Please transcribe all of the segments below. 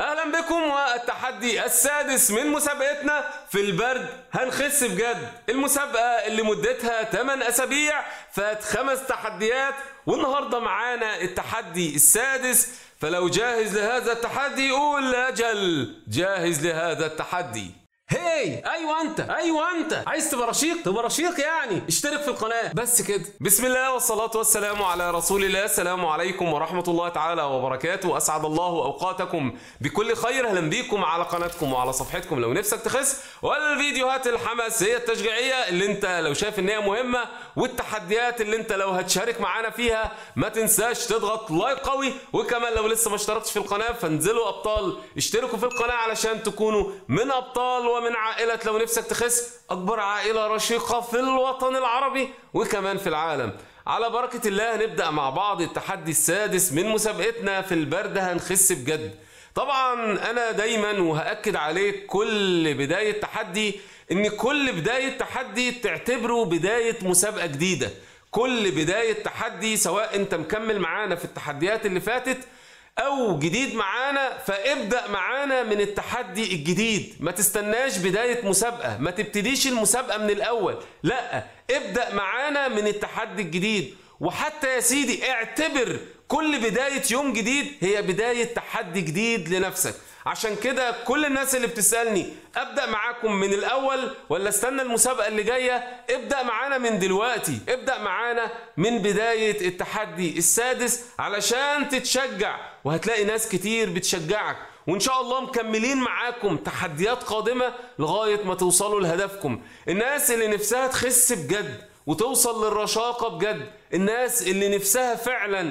أهلا بكم والتحدي السادس من مسابقتنا في البرد. هنخس بجد المسابقة اللي مدتها 8 أسابيع فات خمس تحديات والنهاردة معانا التحدي السادس. فلو جاهز لهذا التحدي قول أجل جاهز لهذا التحدي. هي أيوه أنت أيوه أنت. عايز تبقى رشيق؟ تبقى رشيق يعني. اشترك في القناة. بس كده. بسم الله والصلاة والسلام على رسول الله. السلام عليكم ورحمة الله تعالى وبركاته. أسعد الله أوقاتكم بكل خير. أهلا بيكم على قناتكم وعلى صفحتكم لو نفسك تخس. والفيديوهات الحماسية التشجيعية اللي أنت لو شايف إن هي مهمة والتحديات اللي أنت لو هتشارك معانا فيها ما تنساش تضغط لايك قوي. وكمان لو لسه ما اشتركتش في القناة فانزلوا أبطال. اشتركوا في القناة علشان تكونوا من أبطال ومن عائلة لو نفسك تخس أكبر عائلة رشيقة في الوطن العربي وكمان في العالم. على بركة الله هنبدا مع بعض التحدي السادس من مسابقتنا في البرد هنخس بجد. طبعا أنا دايما وهأكد عليك كل بداية تحدي إن كل بداية تحدي تعتبره بداية مسابقة جديدة. كل بداية تحدي سواء أنت مكمل معانا في التحديات اللي فاتت أو جديد معانا فابدأ معانا من التحدي الجديد. ما تستناش بداية مسابقة ما تبتديش المسابقة من الأول. لأ ابدأ معانا من التحدي الجديد. وحتى يا سيدي اعتبر كل بداية يوم جديد هي بداية تحدي جديد لنفسك. عشان كده كل الناس اللي بتسألني أبدأ معاكم من الأول ولا استنى المسابقة اللي جاية؟ ابدأ معانا من دلوقتي ابدأ معانا من بداية التحدي السادس علشان تتشجع وهتلاقي ناس كتير بتشجعك وإن شاء الله مكملين معاكم تحديات قادمة لغاية ما توصلوا لهدفكم. الناس اللي نفسها تخس بجد وتوصل للرشاقة بجد الناس اللي نفسها فعلا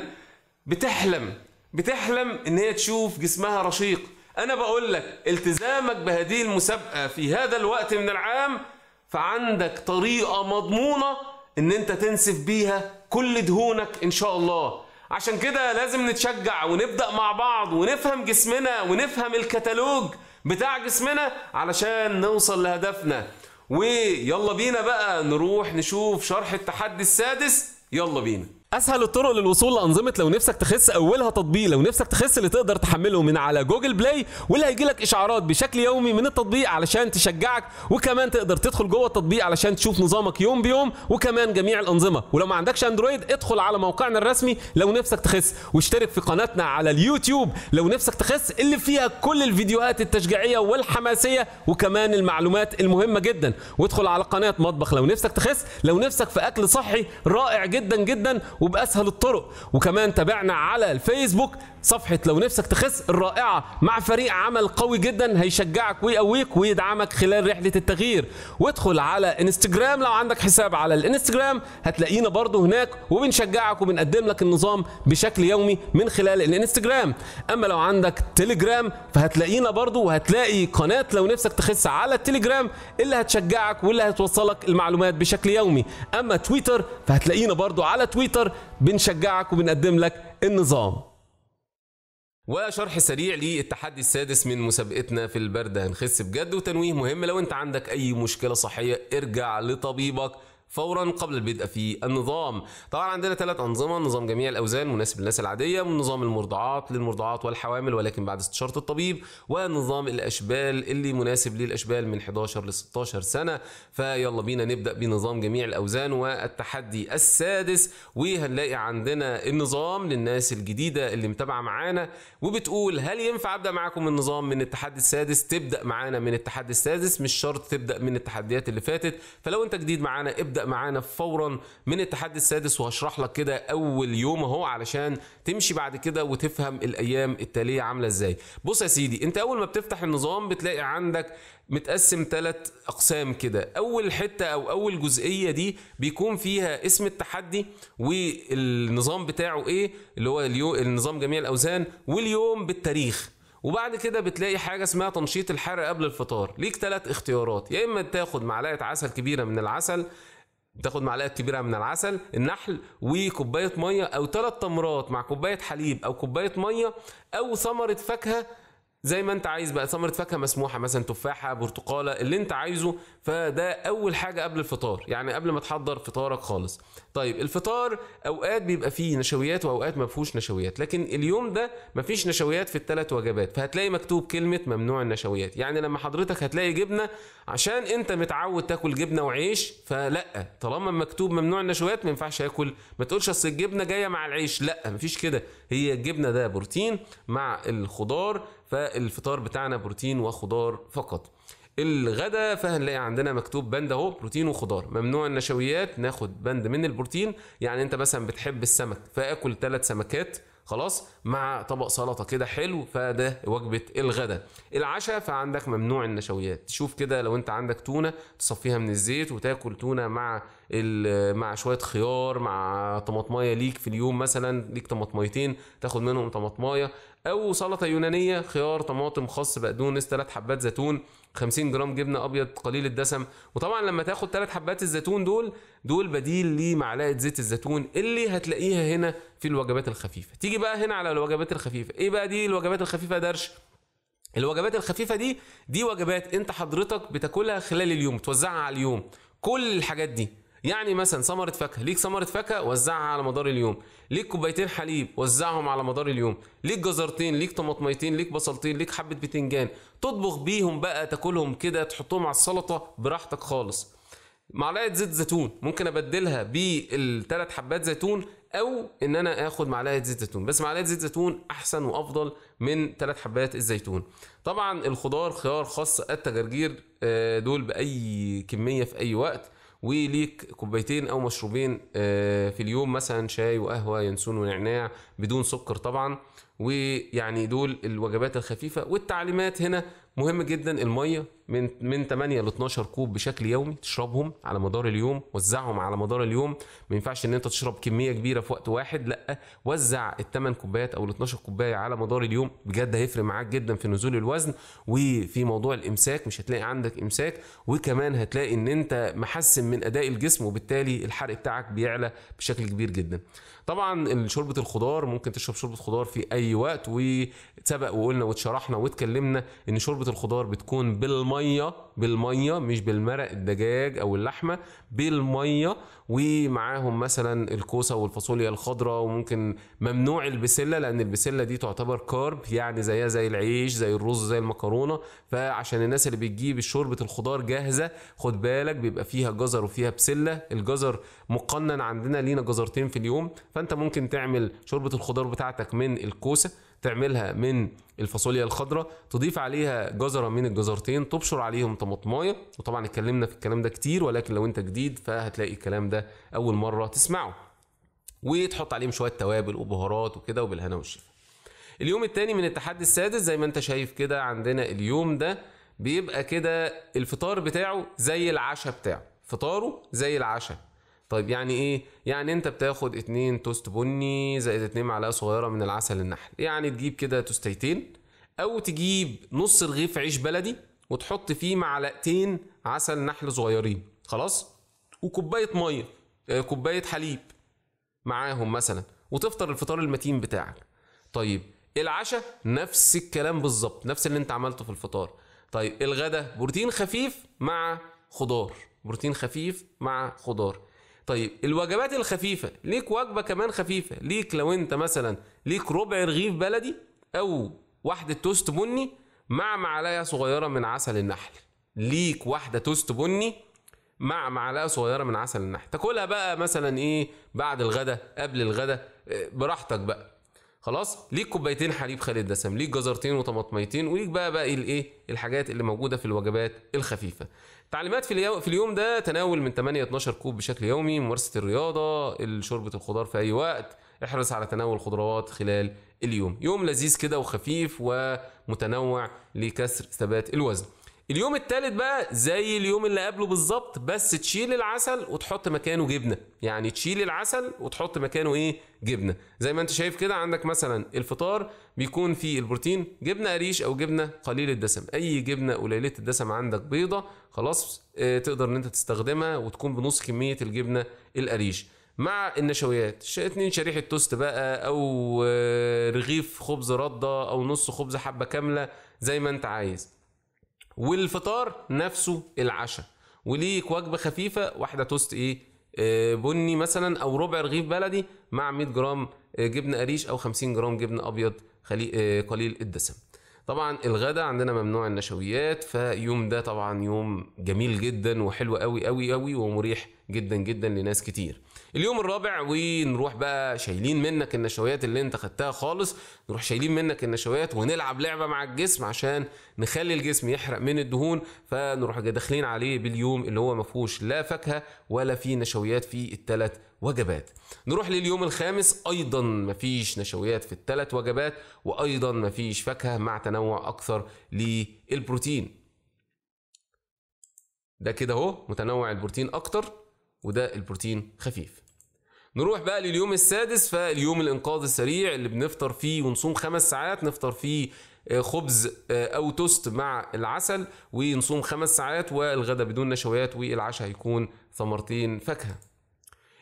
بتحلم بتحلم إن هي تشوف جسمها رشيق. أنا بقول لك التزامك بهذه المسابقة في هذا الوقت من العام فعندك طريقة مضمونة إن أنت تنسف بيها كل دهونك إن شاء الله. عشان كده لازم نتشجع ونبدأ مع بعض ونفهم جسمنا ونفهم الكتالوج بتاع جسمنا علشان نوصل لهدفنا. ويلا بينا بقى نروح نشوف شرح التحدي السادس. يلا بينا. أسهل الطرق للوصول لأنظمة لو نفسك تخس أولها تطبيق لو نفسك تخس اللي تقدر تحمله من على جوجل بلاي واللي هيجي لك إشعارات بشكل يومي من التطبيق علشان تشجعك وكمان تقدر تدخل جوه التطبيق علشان تشوف نظامك يوم بيوم وكمان جميع الأنظمة. ولو ما عندكش أندرويد ادخل على موقعنا الرسمي لو نفسك تخس واشترك في قناتنا على اليوتيوب لو نفسك تخس اللي فيها كل الفيديوهات التشجيعية والحماسية وكمان المعلومات المهمة جدا. وادخل على قناة مطبخ لو نفسك تخس لو نفسك في أكل صحي رائع جدا جدا وبأسهل الطرق. وكمان تابعنا على الفيسبوك صفحة لو نفسك تخس الرائعة مع فريق عمل قوي جدا هيشجعك ويقويك ويدعمك خلال رحلة التغيير. وادخل على انستجرام لو عندك حساب على الإنستجرام هتلاقينا برضو هناك وبنشجعك وبنقدم لك النظام بشكل يومي من خلال الإنستجرام. أما لو عندك تليجرام فهتلاقينا برضو وهتلاقي قناة لو نفسك تخس على التليجرام اللي هتشجعك واللي هتوصلك المعلومات بشكل يومي. أما تويتر فهتلاقينا برضو على تويتر بنشجعك وبنقدم لك النظام. وشرح سريع للتحدي السادس من مسابقتنا في البرد. هنخس بجد وتنويه مهم. لو انت عندك أي مشكلة صحية ارجع لطبيبك. فورا قبل البدء في النظام. طبعا عندنا ثلاث أنظمة نظام جميع الأوزان مناسب للناس العادية ونظام المرضعات للمرضعات والحوامل ولكن بعد استشارة الطبيب ونظام الأشبال اللي مناسب للأشبال من 11 ل 16 سنة. فيلا بينا نبدأ بنظام جميع الأوزان والتحدي السادس وهنلاقي عندنا النظام للناس الجديدة اللي متابعة معانا وبتقول هل ينفع أبدأ معاكم النظام من التحدي السادس؟ تبدأ معانا من التحدي السادس مش شرط تبدأ من التحديات اللي فاتت. فلو أنت جديد معانا ابدأ ابدا معانا فورا من التحدي السادس وهشرح لك كده أول يوم أهو علشان تمشي بعد كده وتفهم الأيام التالية عاملة إزاي. بص يا سيدي أنت أول ما بتفتح النظام بتلاقي عندك متقسم ثلاث أقسام كده. أول حتة أو أول جزئية دي بيكون فيها اسم التحدي والنظام بتاعه إيه اللي هو اليوم النظام جميع الأوزان واليوم بالتاريخ. وبعد كده بتلاقي حاجة اسمها تنشيط الحرق قبل الفطار. ليك ثلاث اختيارات يا إما تاخد معلقة عسل كبيرة من العسل تاخد معلقة كبيرة من العسل النحل وكوباية مية أو ثلاث تمرات مع كوباية حليب أو كوباية مية أو ثمرة فاكهة زي ما انت عايز بقى. ثمره فاكهه مسموحة مثلا تفاحة برتقالة اللي انت عايزه. فده أول حاجة قبل الفطار. يعني قبل ما تحضر فطارك خالص. طيب الفطار أوقات بيبقى فيه نشويات وأوقات ما فيهوش نشويات. لكن اليوم ده ما فيش نشويات في الثلاث وجبات. فهتلاقي مكتوب كلمة ممنوع النشويات. يعني لما حضرتك هتلاقي جبنة عشان انت متعود تاكل جبنة وعيش فلأ. طالما مكتوب ممنوع النشويات ما ينفعش آكل. ما تقولش أصل الجبنة جاية مع العيش. لأ مفيش كده. هي الجبنه ده بروتين مع الخضار فالفطار بتاعنا بروتين وخضار فقط. الغدا فهنلاقي عندنا مكتوب بند اهو بروتين وخضار. ممنوع النشويات ناخد بند من البروتين. يعني انت مثلا بتحب السمك فآكل ثلاث سمكات. خلاص مع طبق سلطة كده حلو فده وجبة الغدا. العشاء فعندك ممنوع النشويات. تشوف كده لو انت عندك تونة تصفيها من الزيت وتاكل تونة مع مع شوية خيار مع طماطماية ليك في اليوم مثلا. ليك طماطميتين تاخد منهم طماطماية. أو سلطة يونانية خيار طماطم خس بقدونس ثلاث حبات زيتون. 50 جرام جبنة أبيض قليل الدسم. وطبعا لما تاخد ثلاث حبات الزيتون دول دول بديل لمعلقة زيت الزيتون اللي هتلاقيها هنا في الوجبات الخفيفة. تيجي بقى هنا على الوجبات الخفيفة. إيه بقى دي الوجبات الخفيفة درش؟ الوجبات الخفيفة دي دي وجبات أنت حضرتك بتاكلها خلال اليوم توزعها على اليوم. كل الحاجات دي يعني مثلا ثمرة فاكهة ليك ثمرة فاكهة وزعها على مدار اليوم ليك كوبايتين حليب وزعهم على مدار اليوم ليك جزرتين ليك طماطميتين ليك بصلتين ليك حبة بتنجان تطبخ بيهم بقى تاكلهم كده تحطهم على السلطة براحتك خالص. معلقة زيت زيتون ممكن أبدلها بالثلاث حبات زيتون أو إن أنا آخد معلقة زيت زيتون بس معلقة زيت زيتون أحسن وأفضل من ثلاث حبات الزيتون. طبعا الخضار خيار خاص التجرجير آه، دول بأي كمية في أي وقت. وليك كوبايتين أو مشروبين آه، في اليوم مثلا شاي وقهوة ينسون ونعناع بدون سكر طبعا. ويعني دول الوجبات الخفيفة. والتعليمات هنا مهم جدا المية. من من 8 ل 12 كوب بشكل يومي تشربهم على مدار اليوم وزعهم على مدار اليوم. ما ينفعش إن أنت تشرب كمية كبيرة في وقت واحد لأ وزع الثمان كوبايات أو ال 12 كوباية على مدار اليوم. بجد هيفرق معاك جدا في نزول الوزن وفي موضوع الإمساك مش هتلاقي عندك إمساك. وكمان هتلاقي إن أنت محسن من أداء الجسم وبالتالي الحرق بتاعك بيعلى بشكل كبير جدا. طبعا شوربة الخضار ممكن تشرب شوربة خضار في أي وقت. وسبق وقلنا واتشرحنا واتكلمنا إن شوربة الخضار بتكون بالمية بالمية مش بالمرق الدجاج أو اللحمة بالمية. ومعاهم مثلا الكوسة والفاصوليا الخضراء وممكن ممنوع البسلة لأن البسلة دي تعتبر كارب يعني زيها زي العيش زي الرز زي المكرونة. فعشان الناس اللي بتجيب شوربة الخضار جاهزة خد بالك بيبقى فيها جزر وفيها بسلة. الجزر مقنن عندنا لينا جزرتين في اليوم. فأنت ممكن تعمل شوربة الخضار بتاعتك من الكوسة تعملها من الفاصوليا الخضراء تضيف عليها جزرة من الجزرتين تبشر عليهم طماطمايه وطبعا اتكلمنا في الكلام ده كتير ولكن لو انت جديد فهتلاقي الكلام ده أول مرة تسمعه. وتحط عليهم شوية توابل وبهارات وكده وبالهنا والشفا. اليوم التاني من التحدي السادس زي ما انت شايف كده عندنا اليوم ده بيبقى كده الفطار بتاعه زي العشاء بتاعه. فطاره زي العشاء. طيب يعني إيه؟ يعني أنت بتاخد اتنين توست بني زائد اتنين معلقة صغيرة من العسل النحل. يعني تجيب كده توستيتين أو تجيب نص رغيف عيش بلدي وتحط فيه معلقتين عسل نحل صغيرين. خلاص؟ وكوباية مية آه، كوباية حليب معاهم مثلا وتفطر الفطار المتين بتاعك. طيب العشاء نفس الكلام بالظبط نفس اللي أنت عملته في الفطار. طيب الغدا بروتين خفيف مع خضار بروتين خفيف مع خضار. طيب الوجبات الخفيفة ليك وجبة كمان خفيفة ليك لو انت مثلا ليك ربع رغيف بلدي أو واحدة توست بني مع معلقة صغيرة من عسل النحل. ليك واحدة توست بني مع معلقة صغيرة من عسل النحل. تاكلها بقى مثلا إيه بعد الغدا قبل الغدا آه، براحتك بقى. خلاص؟ ليك كوبايتين حليب خالي الدسم ليك جزرتين وطماطميتين وليك بقى باقي الإيه الحاجات اللي موجودة في الوجبات الخفيفة. تعليمات في اليوم في اليوم ده تناول من 8 12 كوب بشكل يومي ممارسة الرياضة شوربه الخضار في أي وقت احرص على تناول خضروات خلال اليوم. يوم لذيذ كده وخفيف ومتنوع لكسر ثبات الوزن. اليوم التالت بقى زي اليوم اللي قبله بالظبط بس تشيل العسل وتحط مكانه جبنة. يعني تشيل العسل وتحط مكانه إيه؟ جبنة. زي ما أنت شايف كده عندك مثلا الفطار بيكون فيه البروتين جبنة قريش أو جبنة قليل الدسم. أي جبنة قليلة الدسم عندك بيضة خلاص آه تقدر إن أنت تستخدمها وتكون بنص كمية الجبنة القريش. مع النشويات اتنين شريحة توست بقى أو آه، رغيف خبز ردة أو نص خبز حبة كاملة زي ما أنت عايز. والفطار نفسه العشاء. وليك وجبة خفيفة واحدة توست إيه آه، بني مثلا أو ربع رغيف بلدي مع 100 جرام آه، جبنة قريش أو 50 جرام جبنة أبيض آه، قليل الدسم. طبعا الغدا عندنا ممنوع النشويات فيوم ده طبعا يوم جميل جدا وحلو قوي قوي قوي ومريح جدا جدا لناس كتير. اليوم الرابع ونروح بقى شايلين منك النشويات اللي انت خدتها خالص. نروح شايلين منك النشويات ونلعب لعبة مع الجسم عشان نخلي الجسم يحرق من الدهون. فنروح داخلين عليه باليوم اللي هو ما فيهوش لا فاكهة ولا فيه نشويات في الثلاث وجبات. نروح لليوم الخامس أيضا مفيش نشويات في الثلاث وجبات وأيضا مفيش فاكهة مع تنوع أكثر للبروتين. ده كده أهو متنوع البروتين أكتر. وده البروتين خفيف. نروح بقى لليوم السادس فاليوم الإنقاذ السريع اللي بنفطر فيه ونصوم خمس ساعات نفطر فيه آه، خبز آه، أو توست مع العسل ونصوم خمس ساعات والغدا بدون نشويات والعشاء هيكون ثمرتين فاكهة.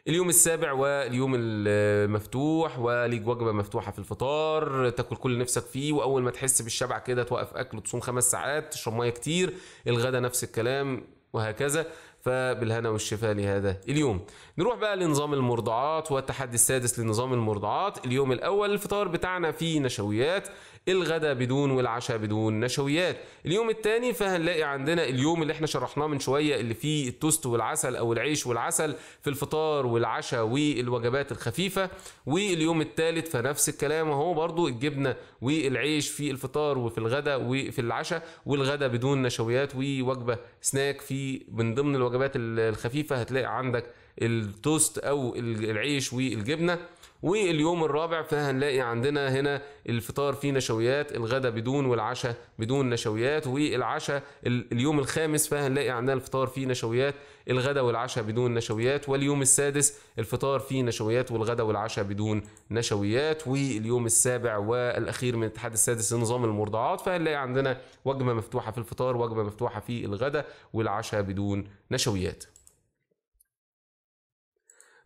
اليوم السابع واليوم المفتوح وليك وجبة مفتوحة في الفطار تاكل كل نفسك فيه وأول ما تحس بالشبع كده توقف أكل وتصوم خمس ساعات تشرب مية كتير الغدا نفس الكلام وهكذا. فبالهنا والشفاء لهذا اليوم. نروح بقى لنظام المرضعات والتحدي السادس لنظام المرضعات. اليوم الأول الفطار بتاعنا فيه نشويات. الغدا بدون والعشاء بدون نشويات. اليوم الثاني فهنلاقي عندنا اليوم اللي إحنا شرحناه من شوية اللي فيه التوست والعسل أو العيش والعسل في الفطار والعشاء والوجبات الخفيفة. واليوم الثالث فنفس الكلام أهو برضو الجبنة والعيش في الفطار وفي الغدا وفي العشاء والغدا بدون نشويات ووجبة سناك في من ضمن الوجبات الخفيفة. هتلاقي عندك التوست أو العيش والجبنة. واليوم الرابع فهنلاقي عندنا هنا الفطار فيه نشويات الغدا بدون والعشاء بدون نشويات والعشاء ال- اليوم الخامس فهنلاقي عندنا الفطار فيه نشويات الغدا والعشاء بدون نشويات واليوم السادس الفطار فيه نشويات والغدا والعشاء بدون نشويات واليوم السابع والأخير من الاتحاد السادس لنظام المرضعات فهنلاقي عندنا وجبة مفتوحة في الفطار وجبة مفتوحة في الغدا والعشاء بدون نشويات.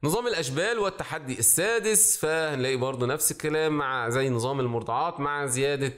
نظام الاشبال والتحدي السادس فهنلاقي برضه نفس الكلام مع زي نظام المرضعات مع زيادة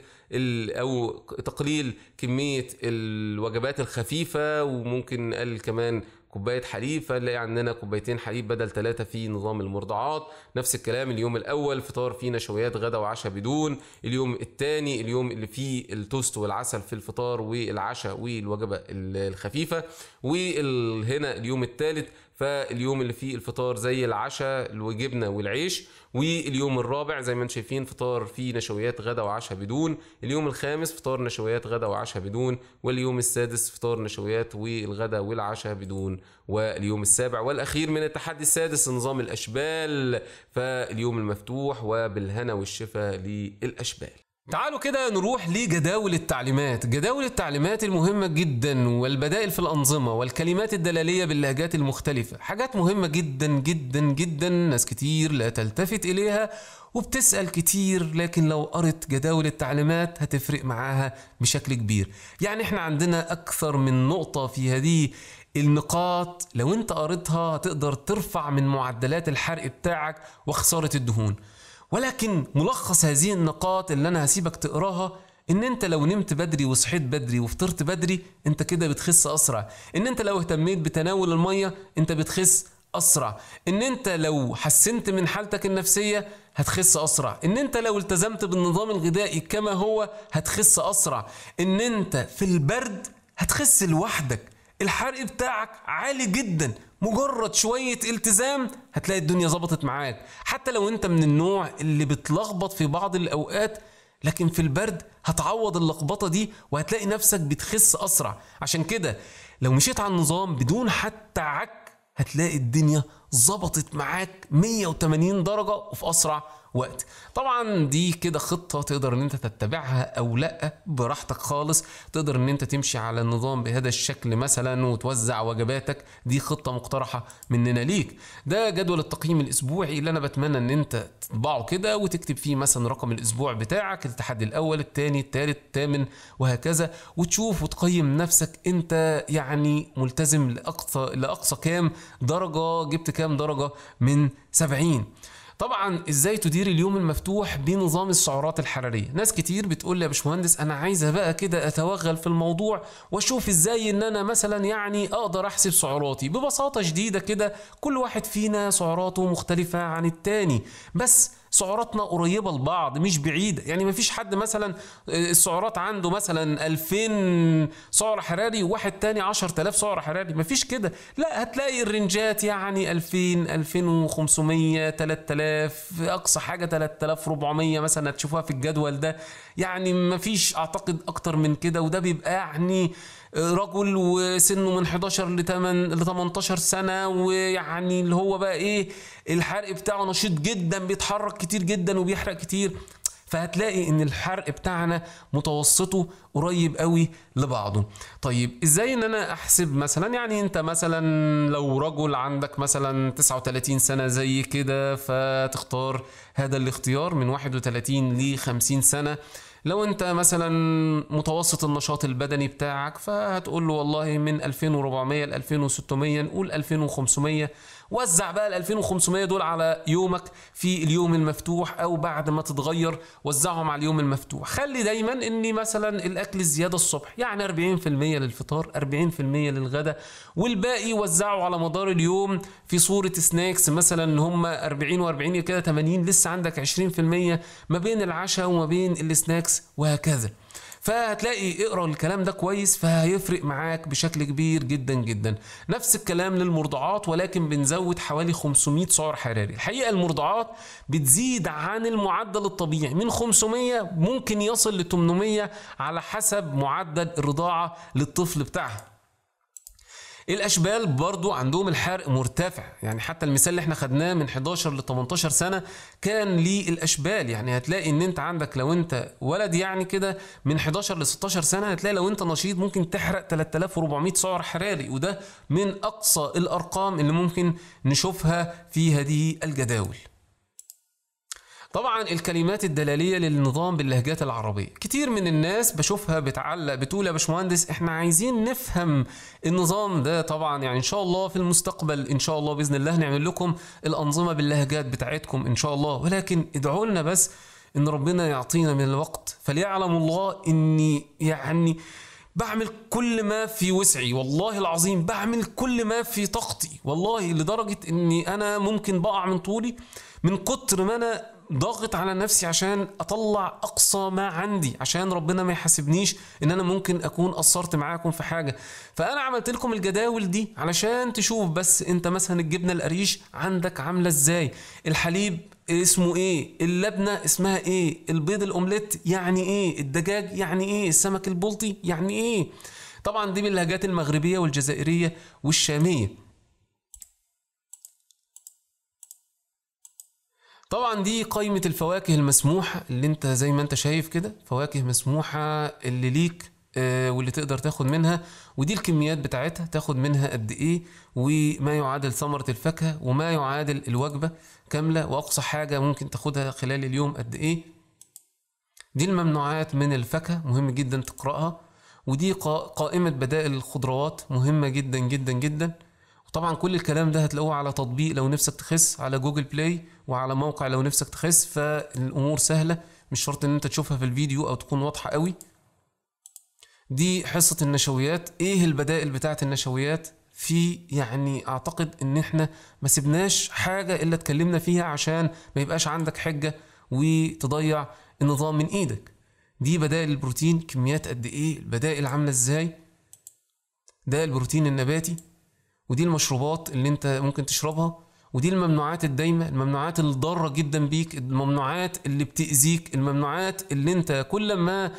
أو تقليل كمية الوجبات الخفيفة وممكن نقلل كمان كوباية حليب فنلاقي عندنا كوبايتين حليب بدل ثلاثة في نظام المرضعات. نفس الكلام اليوم الأول فطار فيه نشويات غدا وعشاء بدون اليوم الثاني اليوم اللي فيه التوست والعسل في الفطار والعشاء والوجبة الخفيفة وهنا اليوم الثالث فاليوم اللي فيه الفطار زي العشاء الجبنه والعيش واليوم الرابع زي ما أنتم شايفين فطار فيه نشويات غدا وعشاء بدون اليوم الخامس فطار نشويات غدا وعشاء بدون واليوم السادس فطار نشويات والغدا والعشاء بدون واليوم السابع والأخير من التحدي السادس نظام الأشبال فاليوم المفتوح وبالهنا والشفاء للأشبال. تعالوا كده نروح لجداول التعليمات. جداول التعليمات المهمة جدا والبدائل في الأنظمة والكلمات الدلالية باللهجات المختلفة. حاجات مهمة جدا جدا جدا ناس كتير لا تلتفت إليها وبتسأل كتير لكن لو قرت جداول التعليمات هتفرق معاها بشكل كبير. يعني إحنا عندنا أكثر من نقطة في هذه النقاط. لو أنت قريتها هتقدر ترفع من معدلات الحرق بتاعك وخسارة الدهون. ولكن ملخص هذه النقاط اللي أنا هسيبك تقراها إن أنت لو نمت بدري وصحيت بدري وفطرت بدري أنت كده بتخس أسرع. إن أنت لو اهتميت بتناول المية أنت بتخس أسرع. إن أنت لو حسنت من حالتك النفسية هتخس أسرع. إن أنت لو التزمت بالنظام الغذائي كما هو هتخس أسرع. إن أنت في البرد هتخس لوحدك. الحرق بتاعك عالي جدا. مجرد شوية التزام هتلاقي الدنيا ظبطت معاك. حتى لو انت من النوع اللي بتلخبط في بعض الأوقات لكن في البرد هتعوض اللخبطة دي وهتلاقي نفسك بتخس أسرع. عشان كده لو مشيت على النظام بدون حتى عك هتلاقي الدنيا ظبطت معاك 180 درجة وفي أسرع وقت. طبعا دي كده خطة تقدر إن أنت تتبعها أو لأ براحتك خالص. تقدر إن أنت تمشي على النظام بهذا الشكل مثلا وتوزع وجباتك. دي خطة مقترحة مننا ليك. ده جدول التقييم الأسبوعي اللي أنا بتمنى إن أنت تطبعه كده وتكتب فيه مثلا رقم الأسبوع بتاعك التحدي الأول الثاني الثالث الثامن وهكذا. وتشوف وتقيم نفسك أنت يعني ملتزم لأقصى لأقصى كام درجة جبت كام درجة؟ من 70 طبعا إزاي تدير اليوم المفتوح بنظام السعرات الحرارية؟ ناس كتير بتقول لي يا باشمهندس أنا عايزة بقى كده أتوغل في الموضوع وأشوف إزاي إن أنا مثلا يعني أقدر أحسب سعراتي ببساطة شديدة كده كل واحد فينا سعراته مختلفة عن التاني. بس سعراتنا قريبة لبعض مش بعيدة. يعني ما فيش حد مثلا السعرات عنده مثلا 2000 سعر حراري وواحد تاني 10000 سعر حراري. ما فيش كده. لا هتلاقي الرنجات يعني 2000 2500 3000 أقصى حاجة 3400 مثلا هتشوفوها في الجدول ده. يعني ما فيش أعتقد أكتر من كده. وده بيبقى يعني رجل وسنه من 11 ل 8 ل 18 سنة. ويعني اللي هو بقى إيه الحرق بتاعه نشيط جدا بيتحرك كتير جدا وبيحرق كتير. فهتلاقي إن الحرق بتاعنا متوسطه قريب قوي لبعضه. طيب إزاي إن أنا أحسب مثلا؟ يعني أنت مثلا لو رجل عندك مثلا 39 سنة زي كده فتختار هذا الاختيار من 31 ل 50 سنة. لو أنت مثلا متوسط النشاط البدني بتاعك فهتقول له والله من 2400 ل 2600 نقول 2500 وزع بقى ال 2500 دول على يومك في اليوم المفتوح أو بعد ما تتغير وزعهم على اليوم المفتوح. خلي دايما إني مثلا الأكل الزيادة الصبح يعني 40% للفطار 40% للغداء والباقي وزعه على مدار اليوم في صورة سناكس مثلا ان هم 40 و40 كده 80 لسه عندك 20% ما بين العشاء وما بين السناكس وهكذا. فهتلاقي اقرأ الكلام ده كويس فهيفرق معاك بشكل كبير جدا جدا. نفس الكلام للمرضعات ولكن بنزود حوالي 500 سعر حراري. الحقيقة المرضعات بتزيد عن المعدل الطبيعي. من 500 ممكن يصل ل 800 على حسب معدل الرضاعة للطفل بتاعها. الأشبال برضو عندهم الحرق مرتفع. يعني حتى المثال اللي إحنا خدناه من 11 ل 18 سنة كان للأشبال. يعني هتلاقي إن أنت عندك لو أنت ولد يعني كده من 11 ل 16 سنة هتلاقي لو أنت نشيط ممكن تحرق 3400 سعر حراري. وده من أقصى الأرقام اللي ممكن نشوفها في هذه الجداول. طبعا الكلمات الدلالية للنظام باللهجات العربية. كتير من الناس بشوفها بتعلق بتقول يا باشمهندس إحنا عايزين نفهم النظام ده طبعا. يعني إن شاء الله في المستقبل إن شاء الله بإذن الله نعمل لكم الأنظمة باللهجات بتاعتكم إن شاء الله. ولكن ادعوا لنا بس إن ربنا يعطينا من الوقت. فليعلم الله إني يعني بعمل كل ما في وسعي. والله العظيم بعمل كل ما في طاقتي. والله لدرجة إني أنا ممكن بقع من طولي من كتر ما أنا ضاغط على نفسي عشان أطلع أقصى ما عندي عشان ربنا ما يحاسبنيش إن أنا ممكن أكون قصرت معاكم في حاجة. فأنا عملت لكم الجداول دي علشان تشوف بس أنت مثلا الجبنة القريش عندك عاملة إزاي؟ الحليب اسمه إيه؟ اللبنة اسمها إيه؟ البيض الأومليت يعني إيه؟ الدجاج يعني إيه؟ السمك البلطي يعني إيه؟ طبعا دي باللهجات المغربية والجزائرية والشامية. طبعا دي قائمة الفواكه المسموحة اللي انت زي ما انت شايف كده فواكه مسموحة اللي ليك آه، واللي تقدر تاخد منها ودي الكميات بتاعتها تاخد منها قد إيه وما يعادل ثمرة الفاكهة وما يعادل الوجبة كاملة وأقصى حاجة ممكن تاخدها خلال اليوم قد إيه. دي الممنوعات من الفاكهة مهم جدا تقرأها ودي قا- قائمة بدائل الخضروات مهمة جدا جدا جدا. طبعا كل الكلام ده هتلاقوه على تطبيق لو نفسك تخس على جوجل بلاي وعلى موقع لو نفسك تخس. فالأمور سهلة مش شرط إن أنت تشوفها في الفيديو أو تكون واضحة قوي. دي حصة النشويات. إيه البدائل بتاعة النشويات؟ في يعني أعتقد إن إحنا ما سبناش حاجة إلا اتكلمنا فيها عشان ما يبقاش عندك حجة وتضيع النظام من إيدك. دي بدائل البروتين. كميات قد إيه؟ البدائل عاملة إزاي؟ ده البروتين النباتي. ودي المشروبات اللي انت ممكن تشربها ودي الممنوعات الدايمة الممنوعات الضارة جدا بيك الممنوعات اللي بتأذيك الممنوعات اللي انت كل ما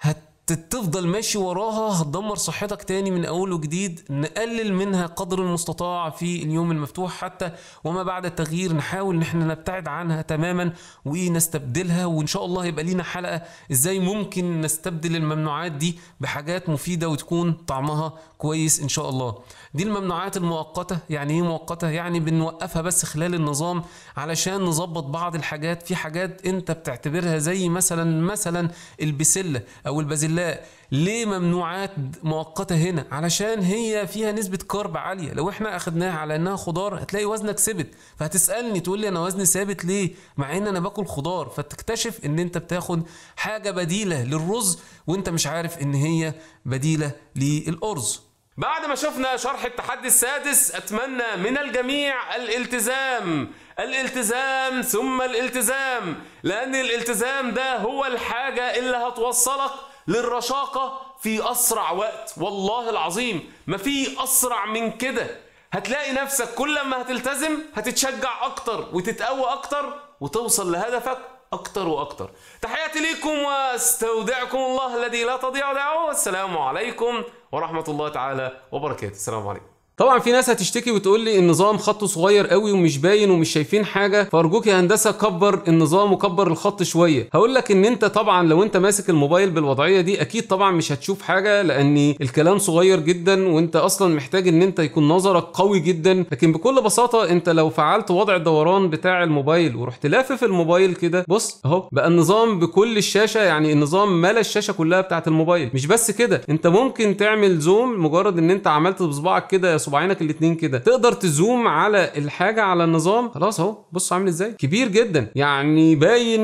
هت تفضل ماشي وراها هتدمر صحتك تاني من أول وجديد. نقلل منها قدر المستطاع في اليوم المفتوح. حتى وما بعد التغيير نحاول إن إحنا نبتعد عنها تماما ونستبدلها. وإن شاء الله يبقى لينا حلقة إزاي ممكن نستبدل الممنوعات دي بحاجات مفيدة وتكون طعمها كويس إن شاء الله. دي الممنوعات المؤقتة. يعني إيه مؤقتة؟ يعني بنوقفها بس خلال النظام علشان نظبط بعض الحاجات. في حاجات أنت بتعتبرها زي مثلا مثلا البسلة أو البازلاء ليه ممنوعات مؤقتة هنا؟ علشان هي فيها نسبة كارب عالية. لو إحنا أخدناها على إنها خضار هتلاقي وزنك ثابت. فهتسألني تقول لي أنا وزني ثابت ليه؟ مع إن أنا باكل خضار. فتكتشف إن أنت بتاخد حاجة بديلة للرز وأنت مش عارف إن هي بديلة للأرز. بعد ما شفنا شرح التحدي السادس أتمنى من الجميع الالتزام. الالتزام ثم الالتزام. لأن الالتزام ده هو الحاجة اللي هتوصلك للرشاقة في أسرع وقت. والله العظيم ما في أسرع من كده. هتلاقي نفسك كل ما هتلتزم هتتشجع أكتر وتتقوى أكتر وتوصل لهدفك أكتر وأكتر. تحياتي ليكم واستودعكم الله الذي لا تضيع ودائعه والسلام عليكم ورحمة الله تعالى وبركاته. السلام عليكم. طبعا في ناس هتشتكي وتقول لي النظام خطه صغير قوي ومش باين ومش شايفين حاجة. فارجوك يا هندسة كبر النظام وكبر الخط شوية. هقول لك إن أنت طبعا لو أنت ماسك الموبايل بالوضعية دي أكيد طبعا مش هتشوف حاجة لأن الكلام صغير جدا وأنت أصلا محتاج إن أنت يكون نظرك قوي جدا. لكن بكل بساطة أنت لو فعلت وضع الدوران بتاع الموبايل ورحت لافف الموبايل كده بص أهو بقى النظام بكل الشاشة يعني النظام ملا الشاشة كلها بتاعت الموبايل. مش بس كده أنت ممكن تعمل زوم مجرد إن أنت عملت بصباعك كده صباعينك الاتنين كده. تقدر تزوم على الحاجة على النظام. خلاص اهو بص عامل إزاي. كبير جدا. يعني باين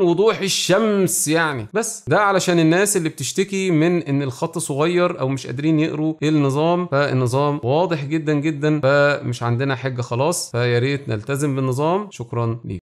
وضوح الشمس يعني. بس ده علشان الناس اللي بتشتكي من إن الخط صغير أو مش قادرين يقروا إيه النظام. فالنظام واضح جدا جدا. فمش عندنا حجة خلاص. فيا ريت نلتزم بالنظام. شكرا ليك